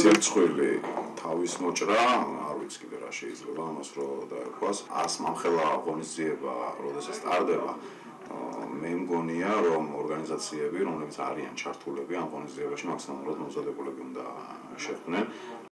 ცირცხვილი თავის მოჭრა, არ ვიცი კიდე რა შეიძლება ამას რო დაერქვას. ას მამხელა ღონისძიება, როდესაც სტარდება, მე მგონია, რომ ორგანიზაციები, რომლებიც არიან ჩართულები ამ ღონისძიებაში, მაქსიმალურად მომზადებულები უნდა შეხვდნენ.